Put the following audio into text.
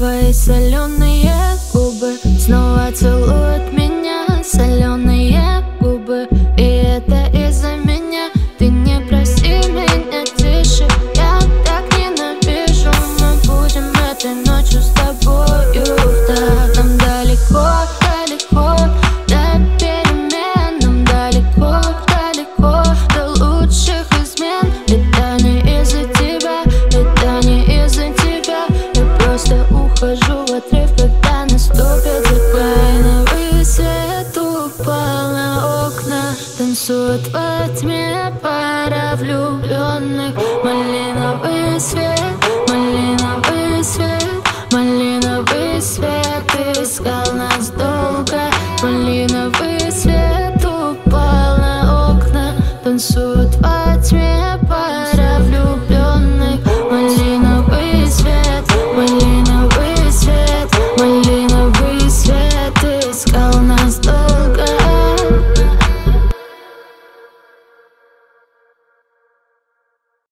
Твои соленые губы снова целуют меня. Соленые губы, и это из-за меня. Ты не проси меня тише, я так ненавижу. Мы будем этой ночью Танцует во тьме пара влюбленных Малиновый свет, малиновый свет Малиновый свет. Искал нас долго Малиновый свет упал на окна. Танцует во